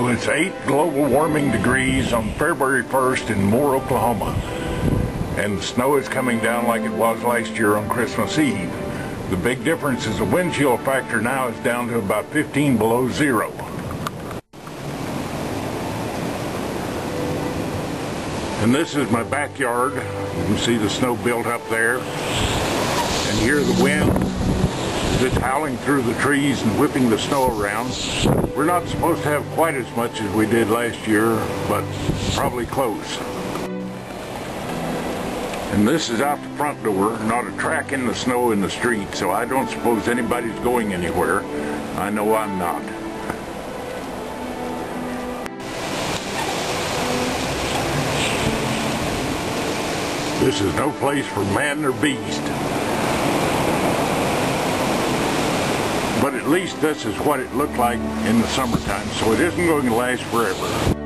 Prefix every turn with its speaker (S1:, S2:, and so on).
S1: It's 8 global warming degrees on February 1st in Moore, Oklahoma. And the snow is coming down like it was last year on Christmas Eve. The big difference is the wind chill factor now is down to about 15 below zero. And this is my backyard. You can see the snow built up there. And hear the wind just howling through the trees and whipping the snow around. We're not supposed to have quite as much as we did last year, but probably close. And this is out the front door, not a track in the snow in the street, so I don't suppose anybody's going anywhere. I know I'm not. This is no place for man or beast. But at least this is what it looked like in the summertime, so it isn't going to last forever.